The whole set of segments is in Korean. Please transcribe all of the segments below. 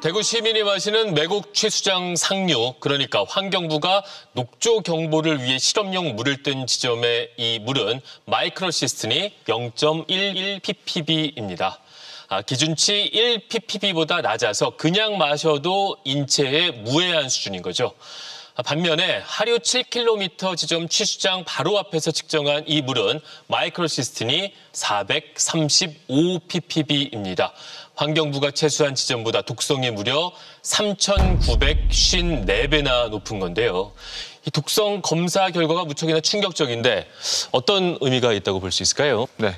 대구 시민이 마시는 매국 취수장 상류, 그러니까 환경부가 녹조 경보를 위해 실험용 물을 뜬 지점의 이 물은 마이크로시스틴이 0.11 ppb입니다. 아, 기준치 1 ppb보다 낮아서 그냥 마셔도 인체에 무해한 수준인 거죠. 아, 반면에 하류 7km 지점 취수장 바로 앞에서 측정한 이 물은 마이크로시스틴이 435 ppb입니다. 환경부가 채수한 지점보다 독성이 무려 3,954배나 높은 건데요. 이 독성 검사 결과가 무척이나 충격적인데 어떤 의미가 있다고 볼 수 있을까요? 네.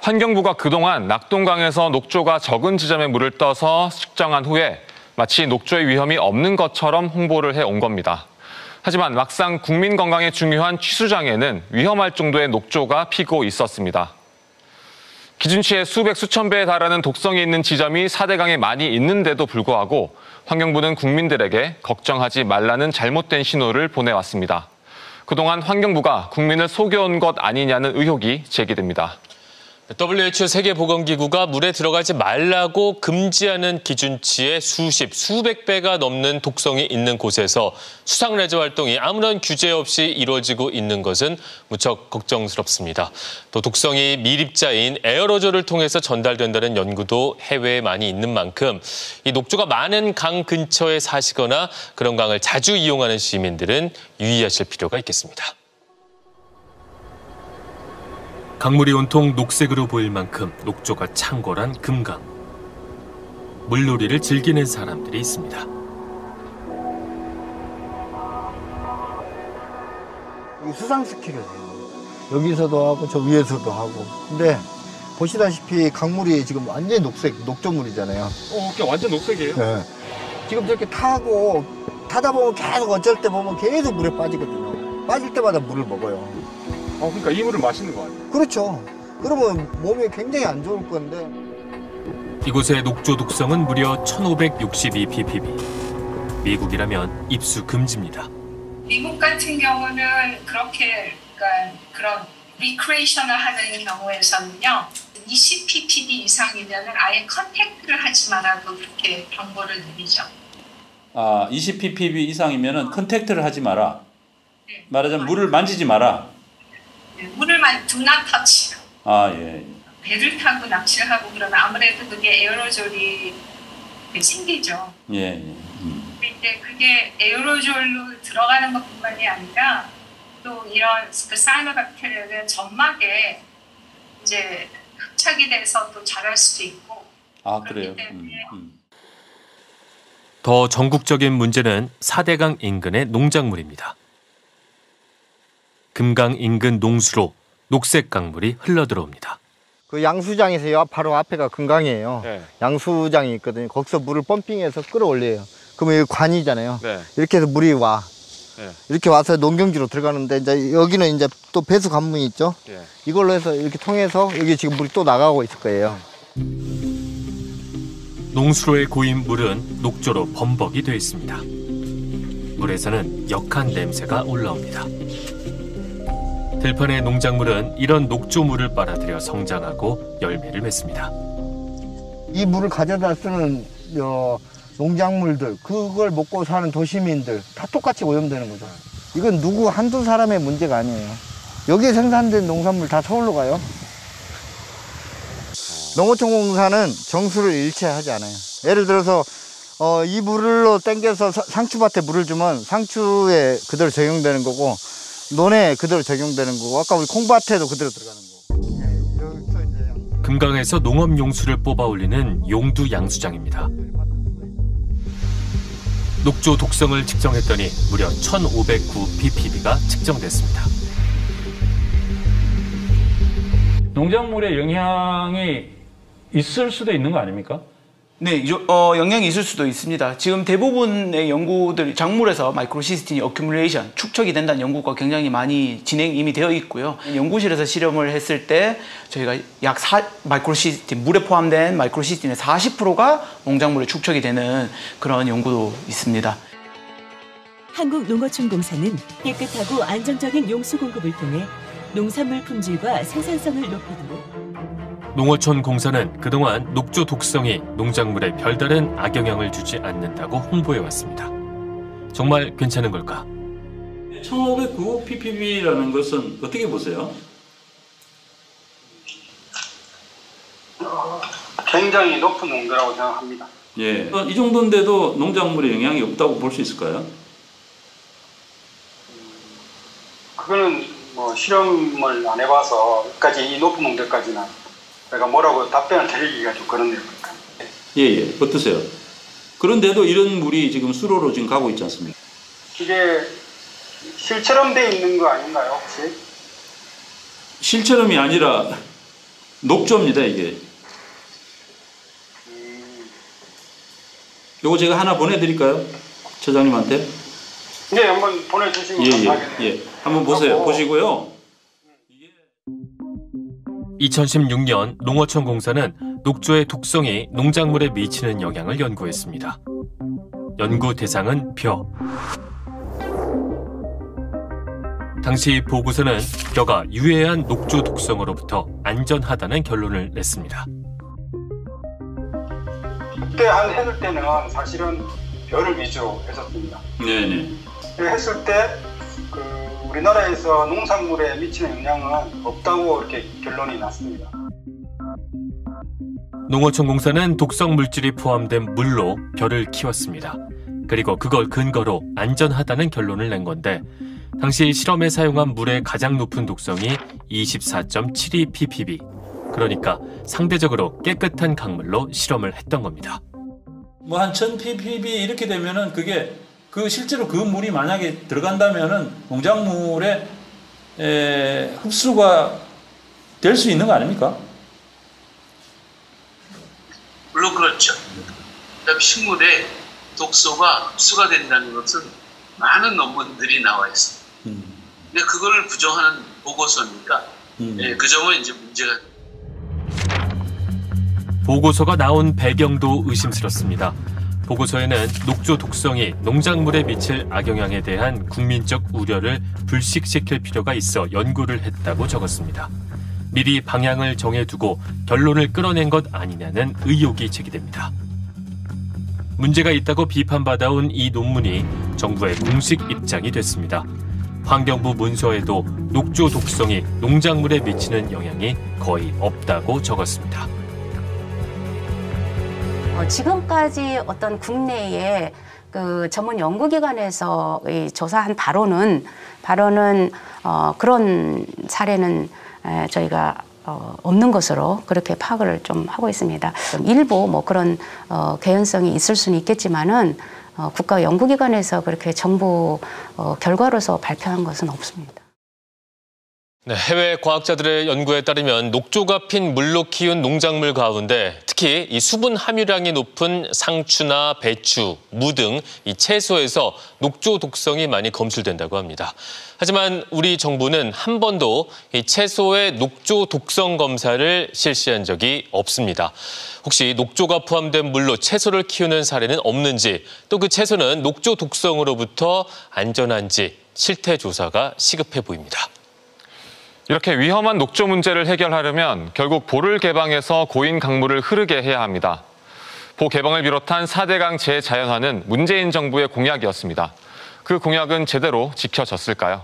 환경부가 그동안 낙동강에서 녹조가 적은 지점에 물을 떠서 측정한 후에 마치 녹조의 위험이 없는 것처럼 홍보를 해 온 겁니다. 하지만 막상 국민 건강에 중요한 취수장에는 위험할 정도의 녹조가 피고 있었습니다. 기준치의 수백 수천 배에 달하는 독성이 있는 지점이 4대강에 많이 있는데도 불구하고 환경부는 국민들에게 걱정하지 말라는 잘못된 신호를 보내왔습니다. 그동안 환경부가 국민을 속여온 것 아니냐는 의혹이 제기됩니다. WHO 세계보건기구가 물에 들어가지 말라고 금지하는 기준치의 수십, 수백 배가 넘는 독성이 있는 곳에서 수상 레저 활동이 아무런 규제 없이 이루어지고 있는 것은 무척 걱정스럽습니다. 또 독성이 미립자인 에어로졸을 통해서 전달된다는 연구도 해외에 많이 있는 만큼 이 녹조가 많은 강 근처에 사시거나 그런 강을 자주 이용하는 시민들은 유의하실 필요가 있겠습니다. 강물이 온통 녹색으로 보일 만큼 녹조가 창궐한 금강. 물놀이를 즐기는 사람들이 있습니다. 수상 스키를 해요. 여기서도 하고 저 위에서도 하고. 근데 보시다시피 강물이 지금 완전히 녹색, 녹조물이잖아요. 어, 그게 완전 녹색이에요? 네. 지금 저렇게 타고 타다 보면 계속 어쩔 때 보면 계속 물에 빠지거든요. 빠질 때마다 물을 먹어요. 어, 그러니까 이 물을 마시는 거 아니에요? 그렇죠. 그러면 몸에 굉장히 안 좋을 건데 이곳의 녹조 독성은 무려 1562 ppb. 미국이라면 입수 금지입니다. 미국 같은 경우는 그렇게 그러니까 그런 recreation을 하는 경우에서는요 20 ppb 이상이면은 아예 contact를 하지 말라고 그렇게 경고를 드리죠. 아, 20 ppb 이상이면은 contact를 하지 마라. 네. 말하자면 물을 만지지 마라. 네, 물을만 do not touch. 아, 예. 배를 타고 낚시를 하고 그러면 아무래도 그게 에어로졸이 생기죠. 예, 예. 음. 근데 그게 에어로졸로 들어가는 것뿐만이 아니라 또 이런 그 사이노박테리아가 점막에 이제 흡착이 돼서 또 자랄 수도 있고 아, 그래요. 음, 음. 더 전국적인 문제는 사대강 인근의 농작물입니다. 금강 인근 농수로 녹색 강물이 흘러들어옵니다. 그 양수장에서 요 바로 앞에가 금강이에요. 네. 양수장이 있거든요. 거기서 물을 펌핑해서 끌어올려요. 그러면 여기 관이잖아요. 네. 이렇게 해서 물이 와. 네. 이렇게 와서 농경지로 들어가는데 이제 여기는 이제 또 배수 관문이 있죠. 예. 이걸로 해서 이렇게 통해서 여기 지금 물이 또 나가고 있을 거예요. 농수로에 고인 물은 녹조로 범벅이 되어 있습니다. 물에서는 역한 냄새가 올라옵니다. 들판의 농작물은 이런 녹조물을 빨아들여 성장하고 열매를 맺습니다. 이 물을 가져다 쓰는 어, 농작물들, 그걸 먹고 사는 도시민들 다 똑같이 오염되는 거죠. 이건 누구 한두 사람의 문제가 아니에요. 여기에 생산된 농산물 다 서울로 가요. 농어촌 공사는 정수를 일체하지 않아요. 예를 들어서 어, 이 물로 땡겨서 사- 상추밭에 물을 주면 상추에 그대로 적용되는 거고 논에 그대로 적용되는 거고 아까 우리 콩밭에도 그대로 들어가는 거고. 예, 금강에서 농업 용수를 뽑아 올리는 용두 양수장입니다. 녹조 독성을 측정했더니 무려 1,509 ppb가 측정됐습니다. 농작물에 영향이 있을 수도 있는 거 아닙니까? 네, 요- 어, 영향이 있을 수도 있습니다. 지금 대부분의 연구들, 작물에서 마이크로시스틴이 어큐뮬레이션, 축적이 된다는 연구가 굉장히 많이 진행 이미 되어 있고요. 연구실에서 실험을 했을 때 저희가 약 사, 마이크로시스틴, 물에 포함된 마이크로시스틴의 40%가 농작물에 축적이 되는 그런 연구도 있습니다. 한국농어촌공사는 깨끗하고 안정적인 용수 공급을 통해 농산물 품질과 생산성을 높이도록 농어촌 공사는 그동안 녹조 독성이 농작물에 별다른 악영향을 주지 않는다고 홍보해 왔습니다. 정말 괜찮은 걸까? 1509 ppb라는 것은 어떻게 보세요? 굉장히 높은 농도라고 생각합니다. 예. 이 정도인데도 농작물에 영향이 없다고 볼 수 있을까요? 그거는 뭐 실험을 안 해봐서 여기까지 이 높은 농도까지는 내가 뭐라고 답변을 드리기가 좀. 그러니까. 예, 예. 어떠세요? 그런데도 이런 물이 지금 수로로 지금 가고 있지 않습니까? 이게 실처럼 돼 있는 거 아닌가요 혹시? 실처럼이 아니라 녹조입니다, 이게. 요거 제가 하나 보내드릴까요? 처장님한테? 네 한번 보내주시면 예, 감사하겠네요. 예, 예. 한번 보세요. 하고. 보시고요. 2016년 농어촌 공사는 녹조의 독성이 농작물에 미치는 영향을 연구했습니다. 연구 대상은 벼. 당시 보고서는 벼가 유해한 녹조 독성으로부터 안전하다는 결론을 냈습니다. 그때 한 해줄 때는 사실은 벼를 위주로 했었습니다. 네네. 했을 때 그 우리나라에서 농산물에 미치는 영향은 없다고 이렇게 결론이 났습니다. 농어촌 공사는 독성 물질이 포함된 물로 벼를 키웠습니다. 그리고 그걸 근거로 안전하다는 결론을 낸 건데 당시 실험에 사용한 물의 가장 높은 독성이 24.72 ppb. 그러니까 상대적으로 깨끗한 강물로 실험을 했던 겁니다. 뭐 한 1000 ppb 이렇게 되면은 그게 그 실제로 그 물이 만약에 들어간다면은 농작물에 에, 흡수가 될 수 있는 거 아닙니까? 물론 그렇죠. 그다음 식물에 독소가 흡수가 된다는 것은 많은 논문들이 나와 있습니다. 근데 그걸 부정하는 보고서니까 예, 그 점은 이제 문제가 보고서가 나온 배경도 의심스럽습니다. 보고서에는 녹조 독성이 농작물에 미칠 악영향에 대한 국민적 우려를 불식시킬 필요가 있어 연구를 했다고 적었습니다. 미리 방향을 정해두고 결론을 끌어낸 것 아니냐는 의혹이 제기됩니다. 문제가 있다고 비판받아온 이 논문이 정부의 공식 입장이 됐습니다. 환경부 문서에도 녹조 독성이 농작물에 미치는 영향이 거의 없다고 적었습니다. 어, 지금까지 어떤 국내의 그 전문 연구기관에서 이 조사한 바로는 바로는 어, 그런 사례는 에, 저희가 어, 없는 것으로 그렇게 파악을 좀 하고 있습니다. 좀 일부 뭐 그런 어, 개연성이 있을 수는 있겠지만은 어, 국가 연구기관에서 그렇게 정부 어, 결과로서 발표한 것은 없습니다. 네, 해외 과학자들의 연구에 따르면 녹조가 핀 물로 키운 농작물 가운데 특히 이 수분 함유량이 높은 상추나 배추, 무 등 이 채소에서 녹조 독성이 많이 검출된다고 합니다. 하지만 우리 정부는 한 번도 이 채소의 녹조 독성 검사를 실시한 적이 없습니다. 혹시 녹조가 포함된 물로 채소를 키우는 사례는 없는지 또 그 채소는 녹조 독성으로부터 안전한지 실태 조사가 시급해 보입니다. 이렇게 위험한 녹조 문제를 해결하려면 결국 보를 개방해서 고인 강물을 흐르게 해야 합니다. 보 개방을 비롯한 4대강 재자연화는 문재인 정부의 공약이었습니다. 그 공약은 제대로 지켜졌을까요?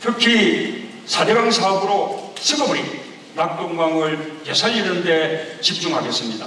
특히 4대강 사업으로 썩어버린 낙동강을 되살리는 데 집중하겠습니다.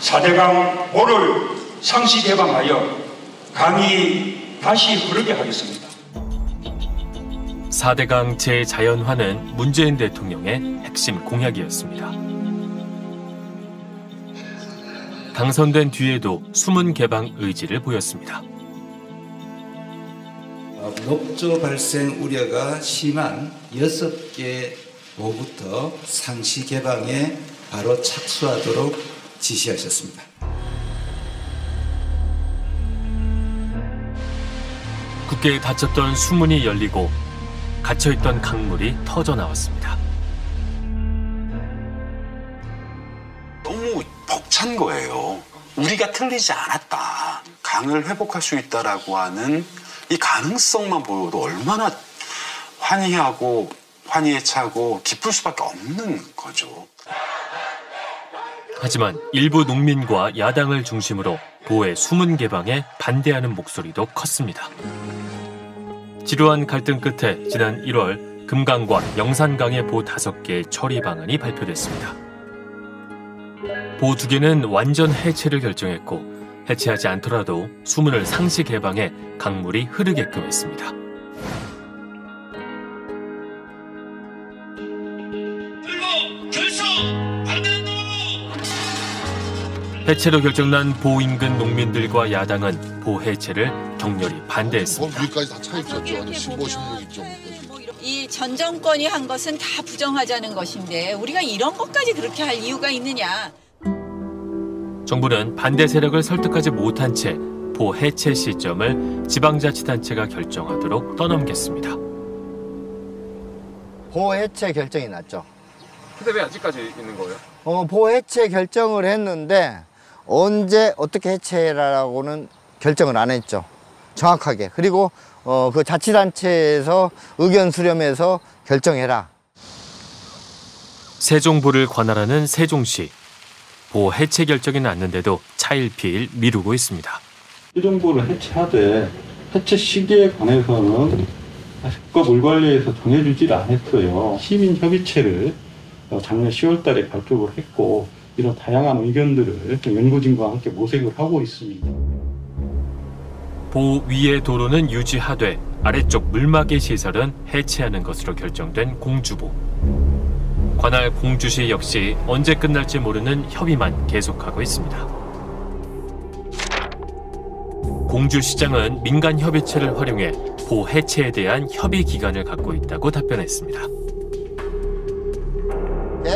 4대강 보를 상시 개방하여 강이 다시 흐르게 하겠습니다. 4대강 재자연화는 문재인 대통령의 핵심 공약이었습니다. 당선된 뒤에도 숨은 개방 의지를 보였습니다. 녹조 발생 우려가 심한 6개 보부터 상시 개방에 바로 착수하도록 지시하셨습니다. 굳게 닫혔던 수문이 열리고 갇혀있던 강물이 터져 나왔습니다. 너무 벅찬 거예요. 우리가 틀리지 않았다. 강을 회복할 수 있다라고 하는 이 가능성만 보여도 얼마나 환희하고 환희에 차고 기쁠 수밖에 없는 거죠. 하지만 일부 농민과 야당을 중심으로 보의 수문 개방에 반대하는 목소리도 컸습니다. 지루한 갈등 끝에 지난 1월 금강과 영산강의 보 5개의 처리 방안이 발표됐습니다. 보 2개는 완전 해체를 결정했고 해체하지 않더라도 수문을 상시 개방해 강물이 흐르게끔 했습니다. 해체로 결정난 보 인근 농민들과 야당은 보 해체를 격렬히 반대했습니다. 위까지 다차 있었죠. 한 15, 16점. 이전 정권이 한 것은 다 부정하자는 것인데 우리가 이런 것까지 그렇게 할 이유가 있느냐? 정부는 반대 세력을 설득하지 못한 채 보 해체 시점을 지방자치단체가 결정하도록 떠넘겼습니다. 보호 해체 결정이 났죠. 근데 왜 아직까지 있는 거예요? 어, 보호 해체 결정을 했는데 언제 어떻게 해체라고는 결정을 안 했죠. 정확하게. 그리고 어, 그 자치단체에서 의견 수렴해서 결정해라. 세종보를 관할하는 세종시. 보 해체 결정이 났는데도 차일피일 미루고 있습니다. 세종보를 해체하되 해체 시기에 관해서는 국가 물관리에서 정해주질 않았어요. 시민협의체를 어, 작년 10월 달에 발표를 했고 이런 다양한 의견들을 연구진과 함께 모색을 하고 있습니다. 보 위의 도로는 유지하되 아래쪽 물막의 시설은 해체하는 것으로 결정된 공주보. 관할 공주시 역시 언제 끝날지 모르는 협의만 계속하고 있습니다. 공주시장은 민간 협의체를 활용해 보 해체에 대한 협의 기간을 갖고 있다고 답변했습니다.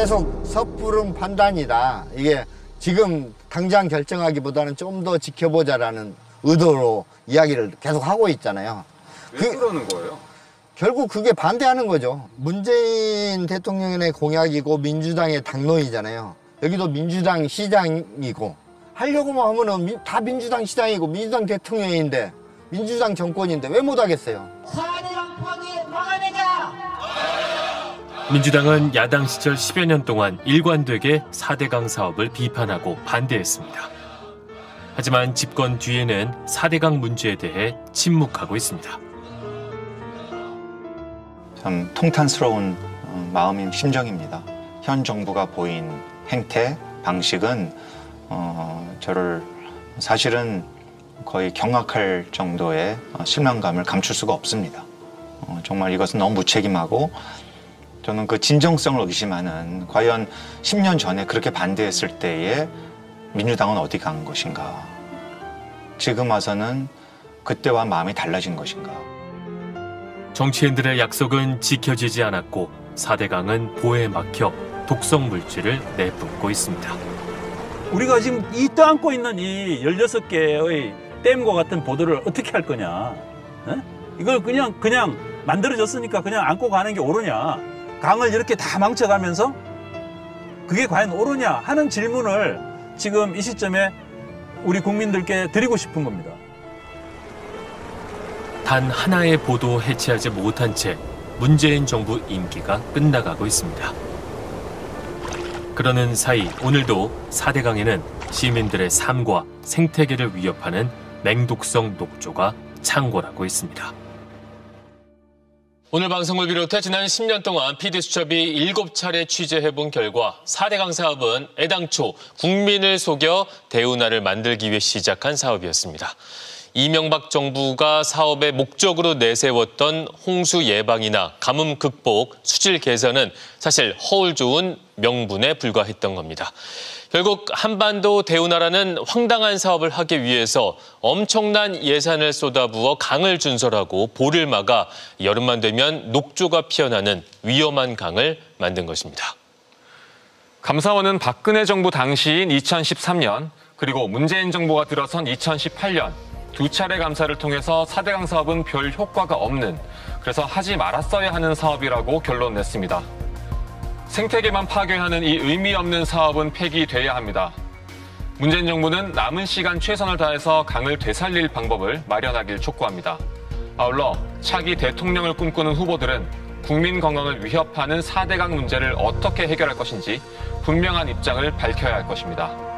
계속 섣부른 판단이다. 이게 지금 당장 결정하기보다는 좀 더 지켜보자라는 의도로 이야기를 계속 하고 있잖아요. 왜 그러는 거예요? 결국 그게 반대하는 거죠. 문재인 대통령의 공약이고 민주당의 당론이잖아요. 여기도 민주당 시장이고 하려고만 하면은 민- 다 민주당 시장이고 민주당 대통령인데 민주당 정권인데 왜 못하겠어요? 민주당은 야당 시절 10여 년 동안 일관되게 4대강 사업을 비판하고 반대했습니다. 하지만 집권 뒤에는 4대강 문제에 대해 침묵하고 있습니다. 참 통탄스러운 어, 마음인 심정입니다. 현 정부가 보인 행태, 방식은 어, 저를 사실은 거의 경악할 정도의 어, 실망감을 감출 수가 없습니다. 어, 정말 이것은 너무 무책임하고 저는 그 진정성을 의심하는 과연 10년 전에 그렇게 반대했을 때에 민주당은 어디 간 것인가? 지금 와서는 그때와 마음이 달라진 것인가? 정치인들의 약속은 지켜지지 않았고 4대강은 보에 막혀 독성 물질을 내뿜고 있습니다. 우리가 지금 이 떠안고 있는 이 16개의 댐과 같은 보도를 어떻게 할 거냐? 에? 이걸 그냥 그냥 만들어졌으니까 그냥 안고 가는 게 옳으냐? 강을 이렇게 다 망쳐가면서 그게 과연 옳으냐 하는 질문을 지금 이 시점에 우리 국민들께 드리고 싶은 겁니다. 단 하나의 보도 해체하지 못한 채 문재인 정부 임기가 끝나가고 있습니다. 그러는 사이 오늘도 4대강에는 시민들의 삶과 생태계를 위협하는 맹독성 녹조가 창궐하고 있습니다. 오늘 방송을 비롯해 지난 10년 동안 PD수첩이 7차례 취재해본 결과 4대강 사업은 애당초 국민을 속여 대운하를 만들기 위해 시작한 사업이었습니다. 이명박 정부가 사업의 목적으로 내세웠던 홍수 예방이나 가뭄 극복, 수질 개선은 사실 허울 좋은 명분에 불과했던 겁니다. 결국 한반도 대운하라는 황당한 사업을 하기 위해서 엄청난 예산을 쏟아부어 강을 준설하고 보를 막아 여름만 되면 녹조가 피어나는 위험한 강을 만든 것입니다. 감사원은 박근혜 정부 당시인 2013년 그리고 문재인 정부가 들어선 2018년 두 차례 감사를 통해서 4대강 사업은 별 효과가 없는 그래서 하지 말았어야 하는 사업이라고 결론 냈습니다. 생태계만 파괴하는 이 의미 없는 사업은 폐기돼야 합니다. 문재인 정부는 남은 시간 최선을 다해서 강을 되살릴 방법을 마련하길 촉구합니다. 아울러 차기 대통령을 꿈꾸는 후보들은 국민 건강을 위협하는 4대강 문제를 어떻게 해결할 것인지 분명한 입장을 밝혀야 할 것입니다.